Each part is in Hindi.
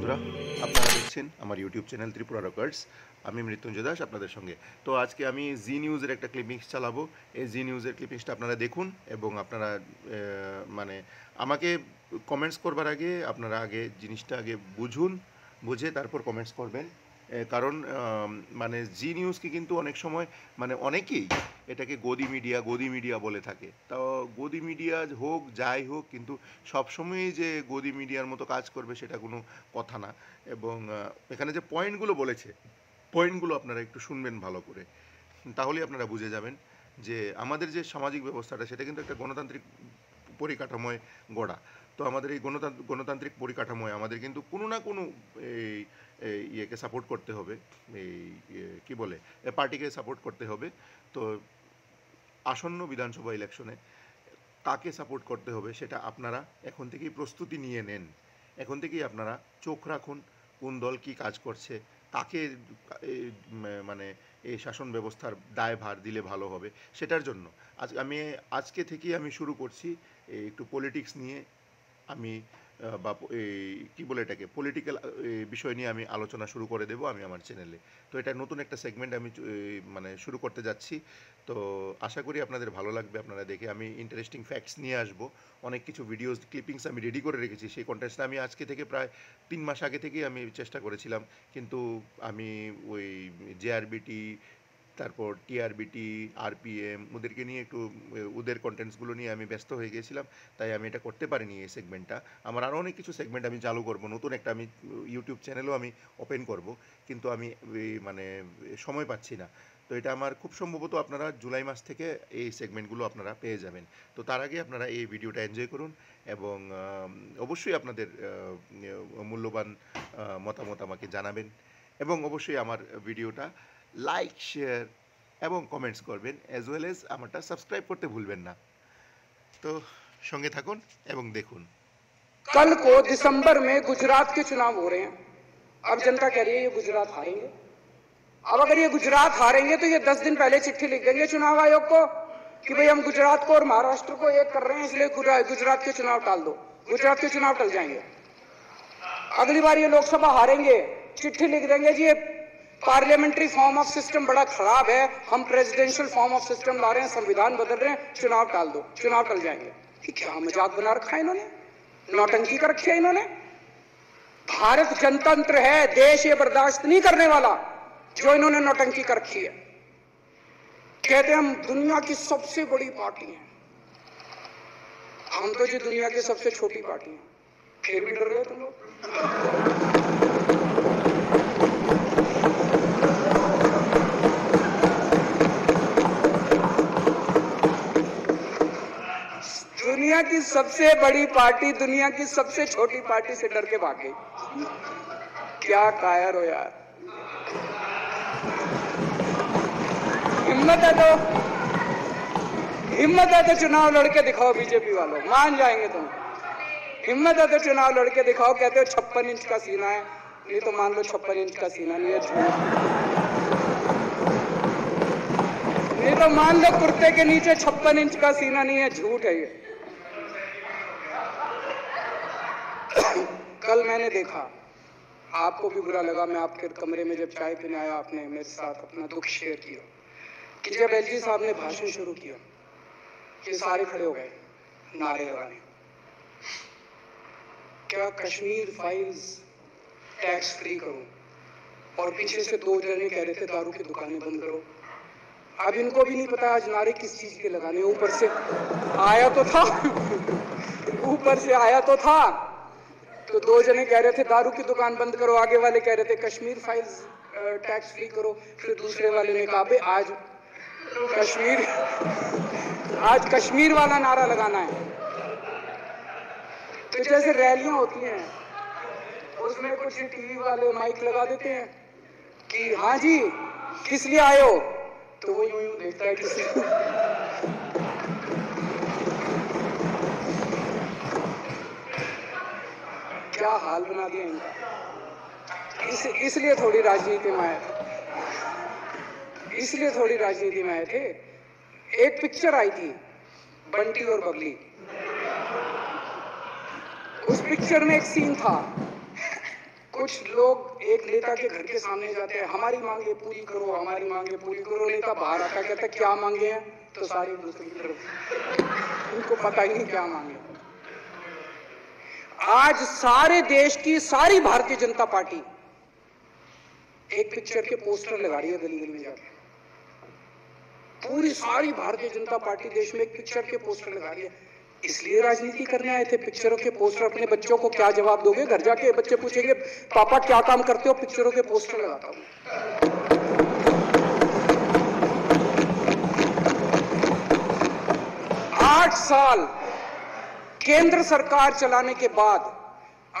বন্ধুরা, আপনারা দেখছেন আমার ইউটিউব চ্যানেল ত্রিপুরা রেকর্ডস আমি মৃত্যুঞ্জয় দাস আপনাদের সঙ্গে। তো আজকে আমি জি নিউজের একটা ক্লিপিংস চালাবো। এই জি নিউজের ক্লিপিংসটা আপনারা দেখুন এবং আপনারা মানে আমাকে কমেন্টস করবার আগে, আপনারা আগে জিনিসটা আগে বুঝুন, বুঝে তারপর কমেন্টস করবেন। কারণ মানে জি নিউজকে কিন্তু অনেক সময় মানে অনেকেই এটাকে গদি মিডিয়া গদি মিডিয়া বলে থাকে। তো গদি মিডিয়া হোক, যাই হোক, কিন্তু সবসময়ই যে গদি মিডিয়ার মতো কাজ করবে সেটা কোনো কথা না। এবং এখানে যে পয়েন্টগুলো বলেছে, পয়েন্টগুলো আপনারা একটু শুনবেন ভালো করে। তাহলে আপনারা বুঝে যাবেন যে আমাদের যে সামাজিক ব্যবস্থাটা, সেটা কিন্তু একটা গণতান্ত্রিক পরিকাঠামোয় গড়া। তো আমাদের এই গণতান্ত্রিক গণতান্ত্রিক পরিকাঠামোয় আমাদের কিন্তু কোনো না কোনো এই ইয়েকে সাপোর্ট করতে হবে। এই কি বলে? পার্টিকে সাপোর্ট করতে হবে। তো আসন্ন বিধানসভা ইলেকশনে কাকে সাপোর্ট করতে হবে সেটা আপনারা এখন থেকেই প্রস্তুতি নিয়ে নেন। এখন থেকেই আপনারা চোখ রাখুন কোন দল কি কাজ করছে, কাকে মানে এই শাসন ব্যবস্থার দায়ভার দিলে ভালো হবে সেটার জন্য। আজ আমি, আজকে থেকেই আমি শুরু করছি একটু পলিটিক্স নিয়ে আমি বা এই, কী বলে এটাকে পলিটিক্যাল বিষয় নিয়ে আমি আলোচনা শুরু করে দেবো আমি আমার চ্যানেলে তো এটা নতুন একটা সেগমেন্ট আমি মানে শুরু করতে যাচ্ছি। তো আশা করি আপনাদের ভালো লাগবে আপনারা দেখে। আমি ইন্টারেস্টিং ফ্যাক্টস নিয়ে আসব। অনেক কিছু ভিডিওস ক্লিপিংস আমি রেডি করে রেখেছি। সেই কন্টেন্টসটা আমি আজকে থেকে প্রায় তিন মাস আগে থেকেই আমি চেষ্টা করেছিলাম। কিন্তু আমি ওই জেআরবিটি তারপর টিআরবিটি আরপিএম ওদেরকে নিয়ে একটু, ওদের কন্টেন্টসগুলো নিয়ে আমি ব্যস্ত হয়ে গিয়েছিলাম, তাই আমি এটা করতে পারিনি এই সেগমেন্টটা আমার আরও অনেক কিছু সেগমেন্ট আমি চালু করব, নতুন একটা আমি ইউটিউব চ্যানেলও আমি ওপেন করব, কিন্তু আমি মানে সময় পাচ্ছি না। তো এটা আমার খুব সম্ভবত আপনারা জুলাই মাস থেকে এই সেগমেন্টগুলো আপনারা পেয়ে যাবেন। তো তার আগে আপনারা এই ভিডিওটা এনজয় করুন এবং অবশ্যই আপনাদের মূল্যবান মতামত আমাকে জানাবেন এবং অবশ্যই আমার ভিডিওটা লাইক শেয়ার এবং কমেন্টস করবেন অ্যাজ ওয়েল এজ আমারটা সাবস্ক্রাইব করতে ভুলবেন না তো সঙ্গে থাকুন এবং দেখুন कल को दिसंबर में गुजरात के चुनाव हो रहे हैं अब जनता कह रही है ये गुजरात हारेंगे अब अगर ये गुजरात हारेंगे तो ये दस दिन पहले चिट्ठी लिख देंगे चुनाव आयोग को कि भाई हम गुजरात को और महाराष्ट्र को एक कर रहे हैं इसलिए गुजरा- गुजरात के चुनाव टाल दो गुजरात के चुनाव टल जाएंगे अगली बार ये लोकसभा हारेंगे चिट्ठी लिख देंगे जी ये पार्लियामेंट्री फॉर्म ऑफ़ सिस्टम बड़ा खराब है। हम प्रेसिडेंशियल फॉर्म ऑफ़ सिस्टम ला रहे हैं, संविधान बदल रहे हैं, चुनाव टाल दो, चुनाव टल जाएँगे। ये क्या मज़ाक बना रखा है इन्होंने? नौटंकी कर रखी है इन्होंने? भारत जनतंत्र है, देश ये बर्दाश्त नहीं करने वाला, जो इन्होंने नौटंकी कर रखी है। कहते हम दुनिया की सबसे बड़ी पार्टी है। हम तो जी दुनिया की सबसे छोटी पार्टी है। फिर भी डर रहे तुम लोग? दुनिया की सबसे बड़ी पार्टी दुनिया की सबसे छोटी पार्टी से डर के भागे। क्या कायर हो यार। हिम्मत है तो हिम्मत है तो चुनाव लड़के दिखाओ बीजेपी वालों। मान जाएँगे तुम। हिम्मत है तो चुनाव लड़के दिखाओ, कहते हो छप्पन इंच का सीना है। नहीं तो मान लो छप्पन इंच का सीना नहीं है, झूठ। नहीं तो मान लो कुर्ते के नीचे छप्पन इंच का सीना नहीं है, झूठ है ये। कल मैंने देखा। आपको भी बुरा लगा, मैं आपके कमरे में जब चाय पीने आया, आपने मेरे साथ अपना दुख शेयर किया। कि जब एल साहब ने भाषण शुरू किया, ये सारे खड़े हो गए, नारे लगाने। क्या कश्मीर फाइल्स टैक्स फ्री करो? और पीछे से दो जने कह रहे थे, दारू की दुकानें बंद करो। अब इनको भी नहीं पता आज नारे किस चीज़ के लगाने, ऊपर से आया तो था। ऊपर से आया तो था। तो दो जने कह रहे थे दारू की दुकान बंद करो आगे वाले कह रहे थे कश्मीर फाइल्स टैक्स फ्री करो फिर दूसरे वाले ने कहा "बे, आज कश्मीर आज कश्मीर वाला नारा लगाना है। तो जैसे रैलियाँ होती हैं उसमें कुछ टीवी वाले माइक लगा देते हैं कि हाँ जी किस लिए हो? तो वो यूँ देखता है किसी क्या हाल बना दिया इनका? इस, इसलिए थोड़ी राजनीति में आए थे। इसलिए थोड़ी राजनीति में आए थे। एक पिक्चर आई थी, बंटी और बबली। उस पिक्चर में एक सीन था। कुछ लोग एक नेता के घर के सामने जाते हैं, हमारी मांगे पूरी करो, हमारी मांगे पूरी करो। नेता बाहर आता कहता क्या मांगे हैं? तो सारी दूसरी तरफ़। उनको पता ही नहीं क्या मांगे। आज सारे देश की सारी भारतीय जनता पार्टी एक पिक्चर के पोस्टर लगा रही है गली गली में जाकर पूरी सारी भारतीय जनता पार्टी देश में एक पिक्चर के पोस्टर लगा रही है। इसलिए राजनीति करने आए थे। पिक्चरों के पोस्टर अपने बच्चों को क्या जवाब दोगे? घर जाके बच्चे पूछेंगे, पापा, क्या काम करते हो? पिक्चरों के पोस्टर लगाता हूँ। आठ साल केंद्र सरकार चलाने के बाद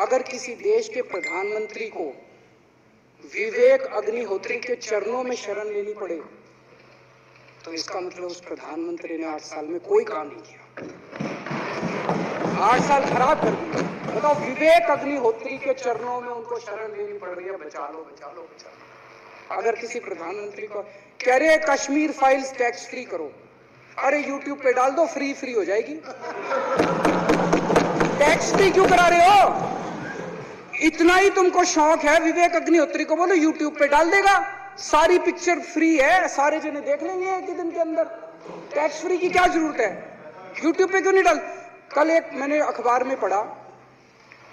अगर किसी देश के प्रधानमंत्री को विवेक अग्निहोत्री के चरणों में शरण लेनी पड़े तो इसका मतलब उस प्रधानमंत्री ने आठ साल में कोई काम नहीं किया। आठ साल खराब कर दिए बताओ विवेक अग्निहोत्री के चरणों में उनको शरण लेनी पड़ रही है बचा लो बचा लो बचा लो अगर किसी प्रधानमंत्री को कह रहे कश्मीर फाइल्स टैक्स फ्री करो, अरे यूट्यूब पे डाल दो फ्री फ्री हो जाएगी। टैक्स फ्री क्यों करा रहे हो? इतना ही तुमको शौक है, विवेक अग्निहोत्री को बोलो यूट्यूब पे डाल देगा। सारी पिक्चर फ्री है, सारे जने देख लेंगे एक ही दिन के अंदर। टैक्स फ्री की क्या ज़रूरत है? यूट्यूब पे क्यों नहीं डाल? कल एक मैंने अखबार में पढ़ा,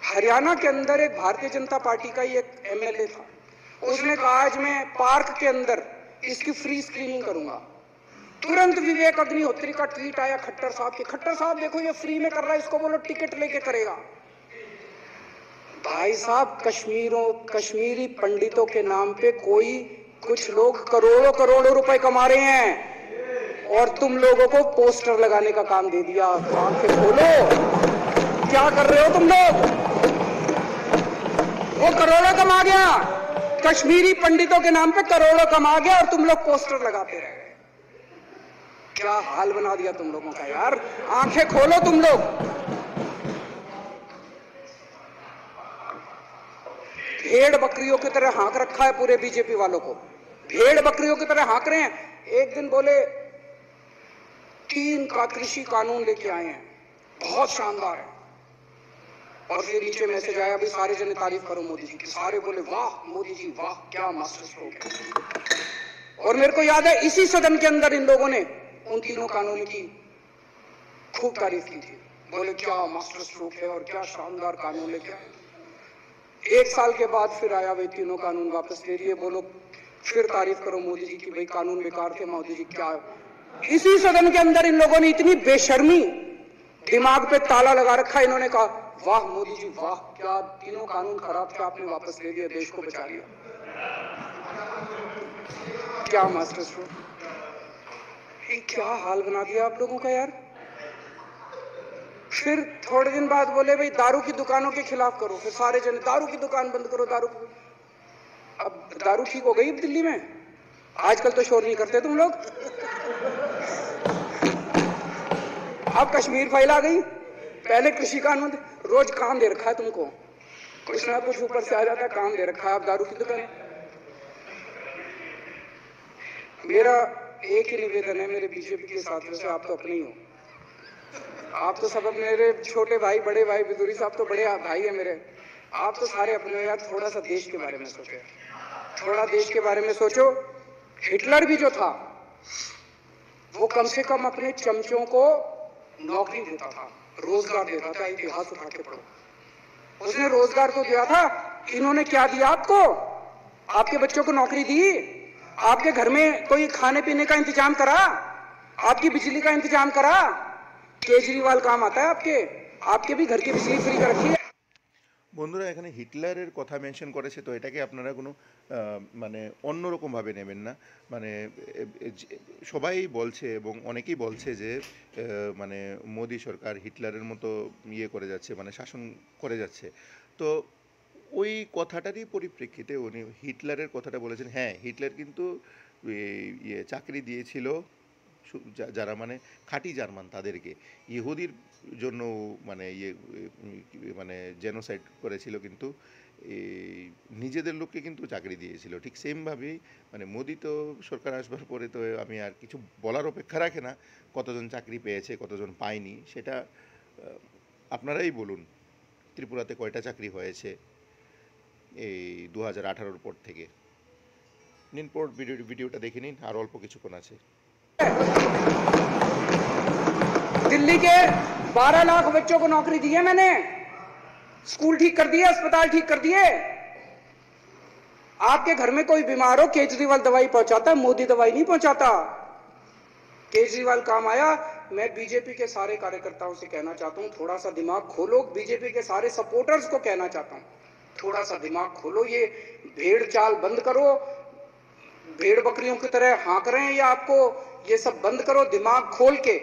हरियाणा के अंदर एक भारतीय जनता पार्टी का ही एक एमएलए था। उसने कहा, आज मैं पार्क के अंदर इसकी फ्री स्क्रीनिंग करूँगा। तुरंत विवेक अग्निहोत्री का ट्वीट आया खट्टर साहब के। खट्टर साहब देखो, ये फ्री में कर रहा है, इसको बोलो टिकट लेके करेगा। भाई साहब, कश्मीरों, कश्मीरी पंडितों के नाम पे कोई, कुछ लोग करोड़ों करोड़ों रुपए कमा रहे हैं। और तुम लोगों को पोस्टर लगाने का काम दे दिया। आँखें खोलो क्या कर रहे हो तुम लोग? वो करोड़ों कमा गया। कश्मीरी पंडितों के नाम पे करोड़ों कमा गया और तुम लोग पोस्टर लगाते रह। क्या हाल बना दिया तुम लोगों का यार? आँखें खोलो तुम लोग। भेड़ बकरियों की तरह हाँक रखा है पूरे बीजेपी वालों को। भेड़ बकरियों की तरह हाँक रहे हैं। एक दिन बोले, तीन का कृषि कानून लेके आए हैं। बहुत शानदार है। और फिर नीचे मैसेज आया भी सारे जने तारीफ़ करो मोदी जी की। सारे बोले, वाह मोदी जी, वाह, क्या मास्टर स्ट्रोक और मेरे को याद है, इसी सदन के अंदर इन लोगों ने उन तीनों कानून की, खूब तारीफ़ की थी। बोले, क्या मास्टर स्ट्रोक है और क्या शानदार कानून लेके एक साल के बाद फिर आया वे तीनों कानून वापस ले लिए। बोलो, फिर तारीफ़ करो मोदी जी की, भाई कानून बेकार थे, मोदी जी क्या इसी सदन के अंदर इन लोगों ने इतनी बेशर्मी दिमाग पे ताला लगा रखा। इन्होंने कहा, वाह मोदी जी, वाह, क्या तीनों कानून खराब थे, आपने वापस ले लिया देश को बचा लिया। क्या मास्टर स्ट्रोक क्या हाल बना दिया आप लोगों का यार? फिर थोड़े दिन बाद बोले, भाई, दारू की दुकानों के खिलाफ करो। फिर सारे जन, दारू की दुकान बंद करो, दारू अब दारू ठीक हो गई दिल्ली में? आजकल तो शोर नहीं करते तुम लोग। अब कश्मीर फ़ाइल आ गई। पहले कृषि कानून रोज काम दे रखा है तुमको। कुछ ना कुछ ऊपर से आ जाता है, काम दे रखा है अब दारू की दुकान। मेरा एक ही निवेदन है मेरे बीजेपी के साथियों से, आप तो अपने ही हो। आप तो सब मेरे छोटे भाई, बड़े भाई बिदुरी साहब तो बड़े भाई है मेरे। आप तो सारे अपने यार, थोड़ा सा देश के बारे में सोचो। थोड़ा देश के बारे में सोचो। हिटलर भी जो था, वो कम से कम अपने चमचों को नौकरी देता था, रोज़गार देता था, इतिहास उठा के पढ़ो। उसने रोज़गार तो दिया था, इन्होंने क्या दिया आपको? आपके बच्चों को नौकरी दी? आपके घर में कोई खाने पीने का इंतजाम करा आपकी बिजली का इंतजाम करा केजरीवाल काम आता है आपके आपके भी घर की बिजली फ्री कर रखी है বন্ধুরা এখানে হিটলারের কথা মেনশন করেছে তো এটাকে আপনারা কোনো আহ, মানে অন্যরকমভাবে নেবেন না মানে এ- এ- যে- সবাই বলছে এবং অনেকেই বলছে যে আহ, মানে মোদী সরকার হিটলারের মতো ইয়ে করে যাচ্ছে মানে শাসন করে যাচ্ছে তো ওই কথাটারই পরিপ্রেক্ষিতে উনি হিটলারের কথাটা বলেছেন হ্যাঁ হিটলার কিন্তু ইয়ে চাকরি দিয়েছিল যারা মানে খাঁটি জার্মান তাদেরকে। ইহুদির জন্য মানে ইয়ে মানে জেনোসাইড করেছিল কিন্তু নিজেদের লোককে কিন্তু চাকরি দিয়েছিল। ঠিক সেমভাবেই মানে মোদি তো সরকার আসবার পরে তো আমি আর কিছু বলার অপেক্ষা রাখে না, কতজন চাকরি পেয়েছে, কতজন পায়নি, সেটা আপনারাই বলুন, ত্রিপুরাতে কয়টা চাকরি হয়েছে? এই দু হাজার আঠারোর পর থেকে নিন পর ভিডিও ভিডিওটা দেখে নিন আর অল্প কিছুক্ষণ আছে दिल्ली के 12 लाख बच्चों को नौकरी दी है मैंने स्कूल ठीक कर दिए अस्पताल ठीक कर दिए आपके घर में कोई बीमार हो केजरीवाल दवाई पहुंचाता है मोदी दवाई नहीं पहुंचाता केजरीवाल काम आया मैं बीजेपी के सारे कार्यकर्ताओं से कहना चाहता हूं थोड़ा सा दिमाग खोलो बीजेपी के सारे सपोर्टर्स को कहना चाहता हूं थोड़ा सा दिमाग खोलो, ये भेड़ चाल बंद करो। भेड़ बकरियों की तरह हाँक रहे हैं या आपको ये सब बंद करो, दिमाग खोल के।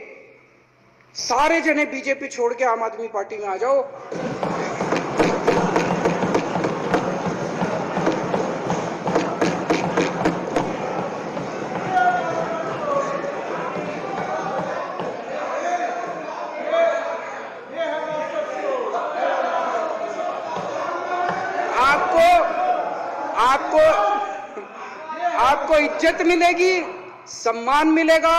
सारे जने बीजेपी छोड़ के आम आदमी पार्टी में आ जाओ। इज़्ज़त मिलेगी, सम्मान मिलेगा,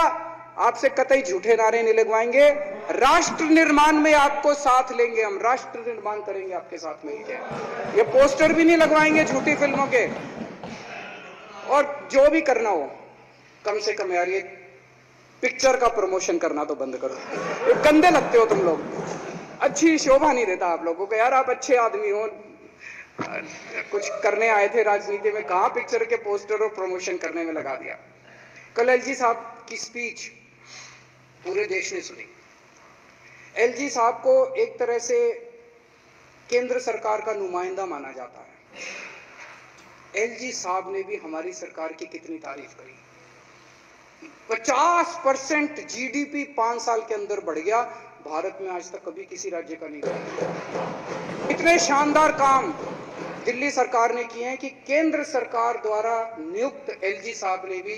आपसे कतई झूठे नारे नहीं लगवाएँगे। राष्ट्र निर्माण में आपको साथ लेंगे हम, राष्ट्र निर्माण करेंगे आपके साथ मिलकर ये पोस्टर भी नहीं लगवाएँगे झूठी फ़िल्मों के। और जो भी करना हो, कम से कम यार ये पिक्चर का प्रमोशन करना तो बंद करो। ये गंदे लगते हो तुम लोग। अच्छी शोभा नहीं देता आप लोगों को। यार आप अच्छे आदमी हो कुछ करने आए थे राजनीति में, कहा पिक्चर के पोस्टर और प्रमोशन करने में लगा दिया। कल एलजी साहब की स्पीच पूरे देश ने सुनी। एलजी साहब को एक तरह से केंद्र सरकार का नुमाइंदा माना जाता है। एलजी साहब ने भी हमारी सरकार की कितनी तारीफ़ करी। 50 परसेंट जीडीपी पाँच साल के अंदर बढ़ गया। भारत में आज तक कभी किसी राज्य का नहीं। इतने शानदार काम दिल्ली सरकार ने किए हैं कि केंद्र सरकार द्वारा नियुक्त एलजी साहब ने भी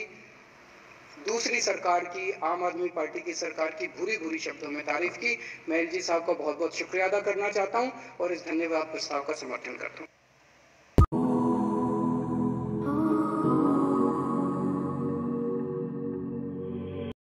दूसरी सरकार की, आम आदमी पार्टी की सरकार की बुरी बुरी शब्दों में तारीफ़ की। मैं एलजी साहब का बहुत बहुत शुक्रिया अदा करना चाहता हूँ और इस धन्यवाद प्रस्ताव का समर्थन करता हूँ।